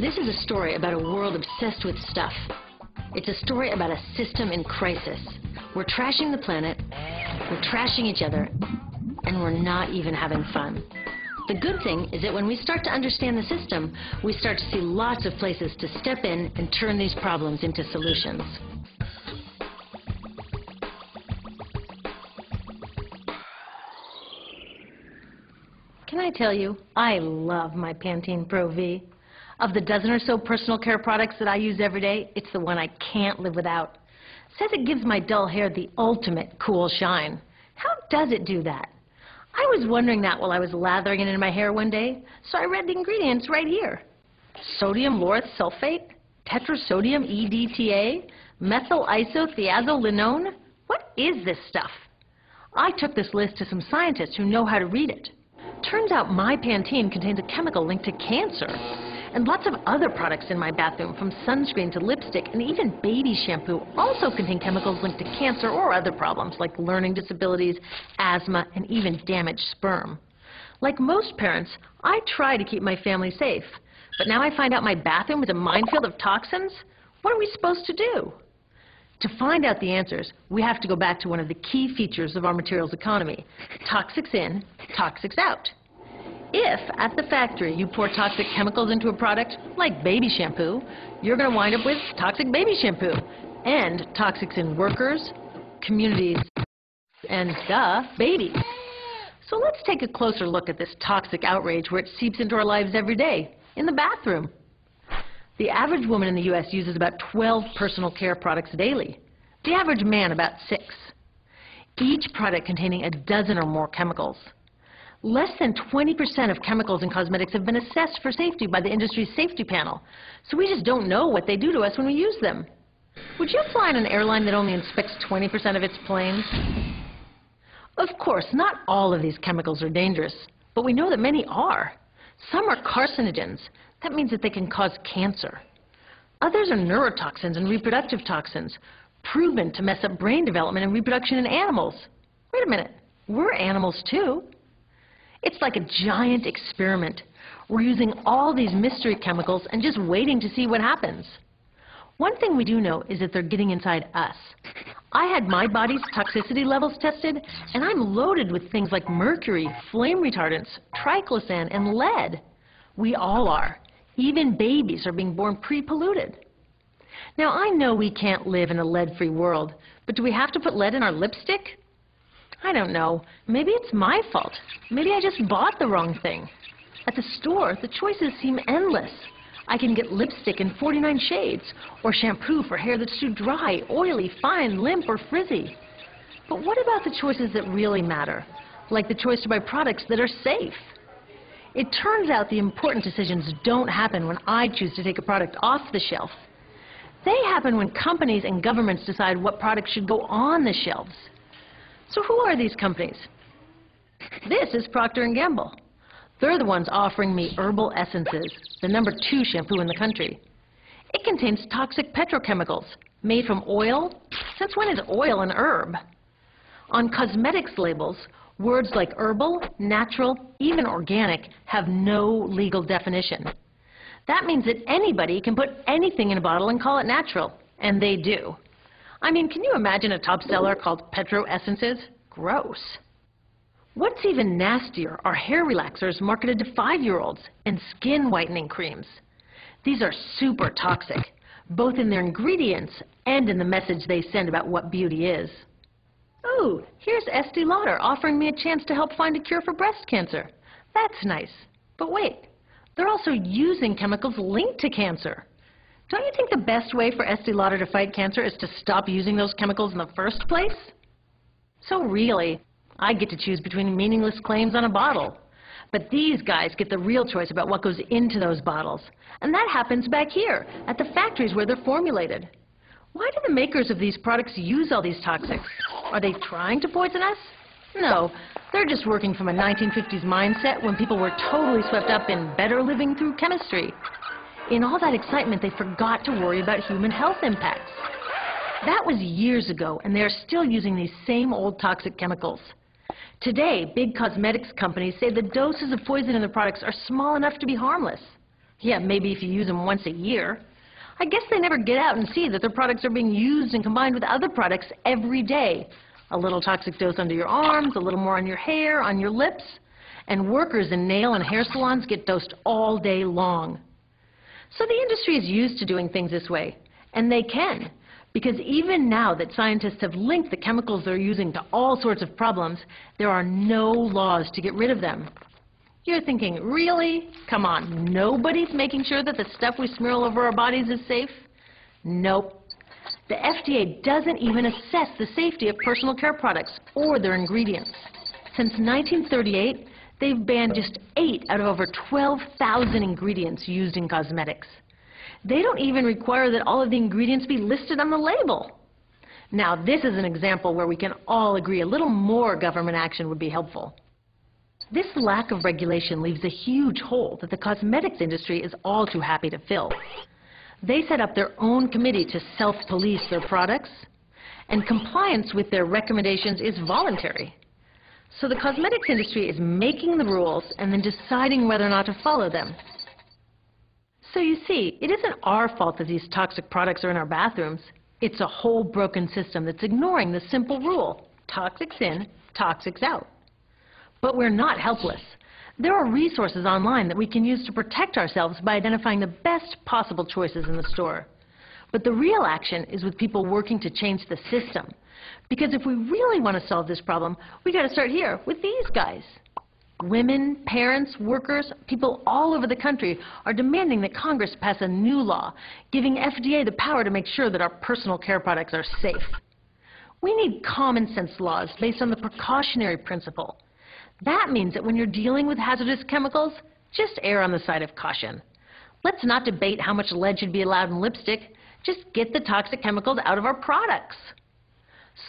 This is a story about a world obsessed with stuff. It's a story about a system in crisis. We're trashing the planet, we're trashing each other, and we're not even having fun. The good thing is that when we start to understand the system, we start to see lots of places to step in and turn these problems into solutions. Can I tell you, I love my Pantene Pro V. Of the dozen or so personal care products that I use every day, it's the one I can't live without. Says it gives my dull hair the ultimate cool shine. How does it do that? I was wondering that while I was lathering it in my hair one day, so I read the ingredients right here. Sodium lauryl sulfate, tetrasodium EDTA, methyl isothiazolinone. What is this stuff? I took this list to some scientists who know how to read it. Turns out my Pantene contains a chemical linked to cancer. And lots of other products in my bathroom, from sunscreen to lipstick and even baby shampoo, also contain chemicals linked to cancer or other problems like learning disabilities, asthma, and even damaged sperm. Like most parents, I try to keep my family safe. But now I find out my bathroom is a minefield of toxins? What are we supposed to do? To find out the answers, we have to go back to one of the key features of our materials economy, toxics in, toxics out. If, at the factory, you pour toxic chemicals into a product, like baby shampoo, you're going to wind up with toxic baby shampoo and toxics in workers, communities, and, duh, babies. So let's take a closer look at this toxic outrage where it seeps into our lives every day, in the bathroom. The average woman in the U.S. uses about 12 personal care products daily. The average man about six. Each product containing a dozen or more chemicals. Less than 20% of chemicals in cosmetics have been assessed for safety by the industry's safety panel, so we just don't know what they do to us when we use them. Would you fly on an airline that only inspects 20% of its planes? Of course, not all of these chemicals are dangerous, but we know that many are. Some are carcinogens. That means that they can cause cancer. Others are neurotoxins and reproductive toxins, proven to mess up brain development and reproduction in animals. Wait a minute, we're animals too. It's like a giant experiment. We're using all these mystery chemicals and just waiting to see what happens. One thing we do know is that they're getting inside us. I had my body's toxicity levels tested, and I'm loaded with things like mercury, flame retardants, triclosan, and lead. We all are. Even babies are being born pre-polluted. Now, I know we can't live in a lead-free world, but do we have to put lead in our lipstick? I don't know. Maybe it's my fault. Maybe I just bought the wrong thing. At the store, the choices seem endless. I can get lipstick in 49 shades, or shampoo for hair that's too dry, oily, fine, limp, or frizzy. But what about the choices that really matter, like the choice to buy products that are safe? It turns out the important decisions don't happen when I choose to take a product off the shelf. They happen when companies and governments decide what products should go on the shelves. So who are these companies? This is Procter & Gamble. They're the ones offering me Herbal Essences, the number two shampoo in the country. It contains toxic petrochemicals made from oil. Since when is oil an herb? On cosmetics labels, words like herbal, natural, even organic have no legal definition. That means that anybody can put anything in a bottle and call it natural, and they do. I mean, can you imagine a top seller called Petro Essences? Gross. What's even nastier are hair relaxers marketed to five-year-olds and skin whitening creams. These are super toxic, both in their ingredients and in the message they send about what beauty is. Oh, here's Estee Lauder offering me a chance to help find a cure for breast cancer. That's nice. But wait, they're also using chemicals linked to cancer. Don't you think the best way for Estee Lauder to fight cancer is to stop using those chemicals in the first place? So really, I get to choose between meaningless claims on a bottle. But these guys get the real choice about what goes into those bottles. And that happens back here, at the factories where they're formulated. Why do the makers of these products use all these toxics? Are they trying to poison us? No, they're just working from a 1950s mindset when people were totally swept up in better living through chemistry. In all that excitement, they forgot to worry about human health impacts. That was years ago, and they are still using these same old toxic chemicals. Today, big cosmetics companies say the doses of poison in their products are small enough to be harmless. Yeah, maybe if you use them once a year. I guess they never get out and see that their products are being used and combined with other products every day. A little toxic dose under your arms, a little more on your hair, on your lips. And workers in nail and hair salons get dosed all day long. So the industry is used to doing things this way. And they can. Because even now that scientists have linked the chemicals they're using to all sorts of problems, there are no laws to get rid of them. You're thinking, really? Come on, nobody's making sure that the stuff we smear all over our bodies is safe? Nope. The FDA doesn't even assess the safety of personal care products or their ingredients. Since 1938, they've banned just 8 out of over 12,000 ingredients used in cosmetics. They don't even require that all of the ingredients be listed on the label. Now, this is an example where we can all agree a little more government action would be helpful. This lack of regulation leaves a huge hole that the cosmetics industry is all too happy to fill. They set up their own committee to self-police their products, and compliance with their recommendations is voluntary. So the cosmetics industry is making the rules and then deciding whether or not to follow them. So you see, it isn't our fault that these toxic products are in our bathrooms. It's a whole broken system that's ignoring the simple rule, toxics in, toxics out. But we're not helpless. There are resources online that we can use to protect ourselves by identifying the best possible choices in the store. But the real action is with people working to change the system. Because if we really want to solve this problem, we got to start here with these guys. Women, parents, workers, people all over the country are demanding that Congress pass a new law giving FDA the power to make sure that our personal care products are safe. We need common sense laws based on the precautionary principle. That means that when you're dealing with hazardous chemicals, just err on the side of caution. Let's not debate how much lead should be allowed in lipstick. Just get the toxic chemicals out of our products.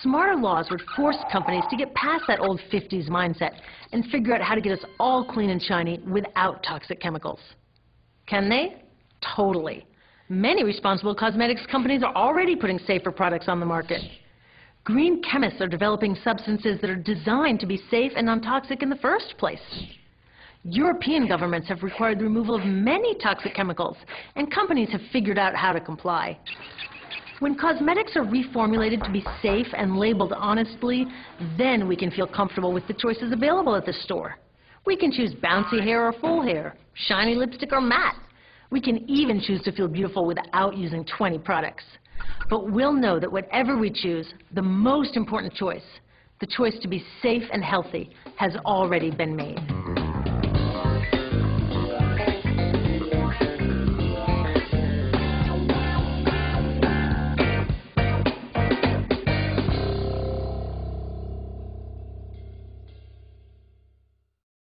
Smarter laws would force companies to get past that old 50s mindset and figure out how to get us all clean and shiny without toxic chemicals. Can they? Totally. Many responsible cosmetics companies are already putting safer products on the market. Green chemists are developing substances that are designed to be safe and non-toxic in the first place. European governments have required the removal of many toxic chemicals, and companies have figured out how to comply. When cosmetics are reformulated to be safe and labeled honestly, then we can feel comfortable with the choices available at the store. We can choose bouncy hair or full hair, shiny lipstick or matte. We can even choose to feel beautiful without using 20 products. But we'll know that whatever we choose, the most important choice, the choice to be safe and healthy, has already been made.